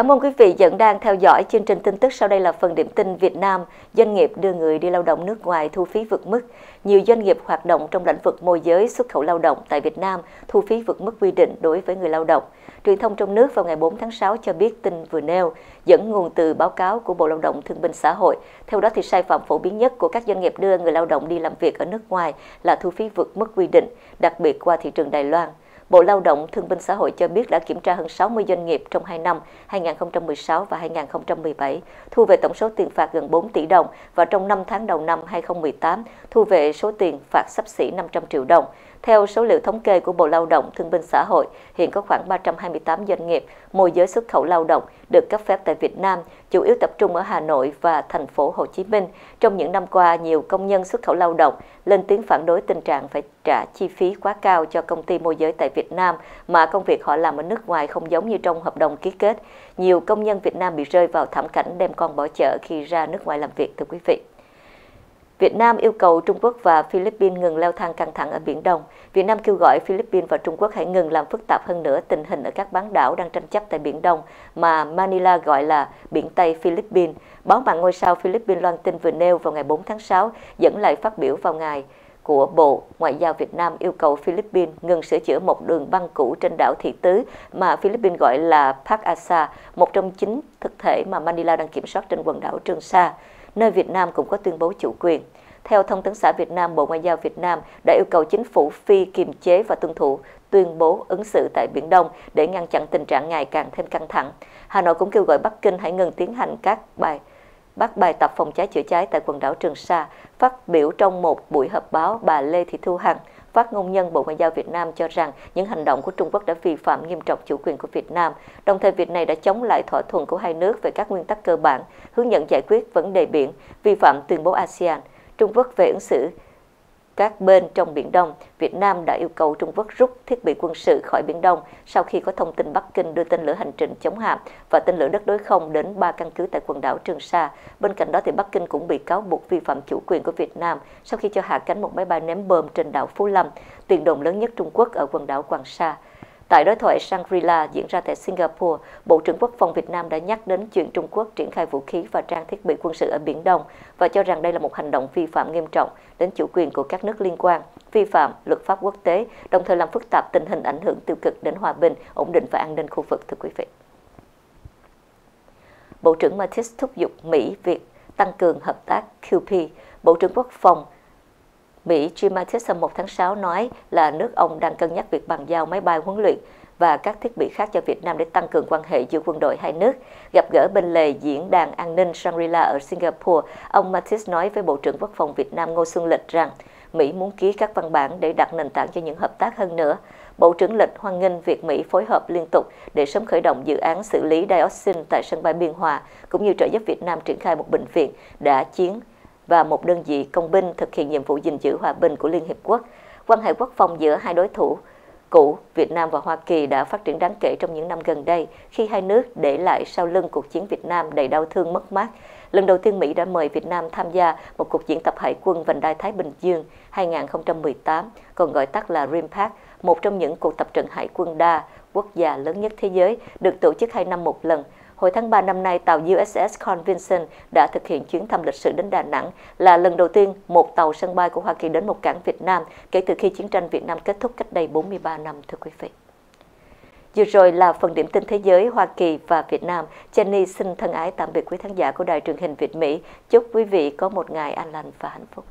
Cảm ơn quý vị vẫn đang theo dõi chương trình tin tức. Sau đây là phần điểm tin Việt Nam. Doanh nghiệp đưa người đi lao động nước ngoài thu phí vượt mức. Nhiều doanh nghiệp hoạt động trong lĩnh vực môi giới xuất khẩu lao động tại Việt Nam thu phí vượt mức quy định đối với người lao động. Truyền thông trong nước vào ngày 4 tháng 6 cho biết tin vừa nêu dẫn nguồn từ báo cáo của Bộ Lao động Thương binh Xã hội. Theo đó thì sai phạm phổ biến nhất của các doanh nghiệp đưa người lao động đi làm việc ở nước ngoài là thu phí vượt mức quy định, đặc biệt qua thị trường Đài Loan. Bộ Lao động Thương binh Xã hội cho biết đã kiểm tra hơn 60 doanh nghiệp trong 2 năm 2016 và 2017, thu về tổng số tiền phạt gần 4 tỷ đồng và trong 5 tháng đầu năm 2018 thu về số tiền phạt sắp xỉ 500 triệu đồng. Theo số liệu thống kê của Bộ Lao động Thương binh Xã hội, hiện có khoảng 328 doanh nghiệp môi giới xuất khẩu lao động được cấp phép tại Việt Nam, chủ yếu tập trung ở Hà Nội và thành phố Hồ Chí Minh. Trong những năm qua, nhiều công nhân xuất khẩu lao động lên tiếng phản đối tình trạng phải trả chi phí quá cao cho công ty môi giới tại Việt Nam mà công việc họ làm ở nước ngoài không giống như trong hợp đồng ký kết. Nhiều công nhân Việt Nam bị rơi vào thảm cảnh đem con bỏ chợ khi ra nước ngoài làm việc, thưa quý vị. Việt Nam yêu cầu Trung Quốc và Philippines ngừng leo thang căng thẳng ở Biển Đông. Việt Nam kêu gọi Philippines và Trung Quốc hãy ngừng làm phức tạp hơn nữa tình hình ở các bán đảo đang tranh chấp tại Biển Đông mà Manila gọi là Biển Tây Philippines. Báo mạng ngôi sao Philippines loan tin vừa nêu vào ngày 4 tháng 6 dẫn lại phát biểu vào ngày của Bộ Ngoại giao Việt Nam yêu cầu Philippines ngừng sửa chữa một đường băng cũ trên đảo Thị Tứ mà Philippines gọi là Park Asa, một trong chín thực thể mà Manila đang kiểm soát trên quần đảo Trường Sa nơi Việt Nam cũng có tuyên bố chủ quyền. Theo Thông tấn xã Việt Nam, Bộ Ngoại giao Việt Nam đã yêu cầu chính phủ Phi kiềm chế và tuân thủ tuyên bố ứng xử tại Biển Đông để ngăn chặn tình trạng ngày càng thêm căng thẳng. Hà Nội cũng kêu gọi Bắc Kinh hãy ngừng tiến hành các bài bắt bài tập phòng cháy chữa cháy tại quần đảo Trường Sa. Phát biểu trong một buổi họp báo, bà Lê Thị Thu Hằng, phát ngôn nhân Bộ Ngoại giao Việt Nam cho rằng những hành động của Trung Quốc đã vi phạm nghiêm trọng chủ quyền của Việt Nam. Đồng thời việc này đã chống lại thỏa thuận của hai nước về các nguyên tắc cơ bản, hướng dẫn giải quyết vấn đề biển, vi phạm tuyên bố ASEAN. Trung Quốc về ứng xử các bên trong Biển Đông, Việt Nam đã yêu cầu Trung Quốc rút thiết bị quân sự khỏi Biển Đông sau khi có thông tin Bắc Kinh đưa tên lửa hành trình chống hạm và tên lửa đất đối không đến ba căn cứ tại quần đảo Trường Sa. Bên cạnh đó thì Bắc Kinh cũng bị cáo buộc vi phạm chủ quyền của Việt Nam sau khi cho hạ cánh một máy bay ném bom trên đảo Phú Lâm, tiền đồn lớn nhất Trung Quốc ở quần đảo Hoàng Sa. Tại đối thoại Shangri-La diễn ra tại Singapore, Bộ trưởng Quốc phòng Việt Nam đã nhắc đến chuyện Trung Quốc triển khai vũ khí và trang thiết bị quân sự ở Biển Đông và cho rằng đây là một hành động vi phạm nghiêm trọng đến chủ quyền của các nước liên quan, vi phạm luật pháp quốc tế, đồng thời làm phức tạp tình hình ảnh hưởng tiêu cực đến hòa bình, ổn định và an ninh khu vực, thưa quý vị. Bộ trưởng Mattis thúc giục Mỹ Việt tăng cường hợp tác QP. Bộ trưởng Quốc phòng Mỹ Jim Mattis hôm 1 tháng 6 nói là nước ông đang cân nhắc việc bàn giao máy bay huấn luyện và các thiết bị khác cho Việt Nam để tăng cường quan hệ giữa quân đội hai nước. Gặp gỡ bên lề diễn đàn an ninh Shangri-La ở Singapore, ông Mattis nói với Bộ trưởng Quốc phòng Việt Nam Ngô Xuân Lịch rằng Mỹ muốn ký các văn bản để đặt nền tảng cho những hợp tác hơn nữa. Bộ trưởng Lịch hoan nghênh việc Mỹ phối hợp liên tục để sớm khởi động dự án xử lý dioxin tại sân bay Biên Hòa, cũng như trợ giúp Việt Nam triển khai một bệnh viện đã chiến và một đơn vị công binh thực hiện nhiệm vụ gìn giữ hòa bình của Liên Hiệp Quốc. Quan hệ quốc phòng giữa hai đối thủ cũ Việt Nam và Hoa Kỳ đã phát triển đáng kể trong những năm gần đây khi hai nước để lại sau lưng cuộc chiến Việt Nam đầy đau thương mất mát. Lần đầu tiên Mỹ đã mời Việt Nam tham gia một cuộc diễn tập hải quân vành đai Thái Bình Dương 2018, còn gọi tắt là RIMPAC, một trong những cuộc tập trận hải quân đa quốc gia lớn nhất thế giới, được tổ chức hai năm một lần Hồi tháng 3 năm nay, tàu USS Convention đã thực hiện chuyến thăm lịch sử đến Đà Nẵng, là lần đầu tiên một tàu sân bay của Hoa Kỳ đến một cảng Việt Nam kể từ khi chiến tranh Việt Nam kết thúc cách đây 43 năm, thưa quý vị. Vừa rồi là phần điểm tin thế giới Hoa Kỳ và Việt Nam. Jenny xin thân ái tạm biệt quý khán giả của Đài truyền hình Việt Mỹ. Chúc quý vị có một ngày an lành và hạnh phúc.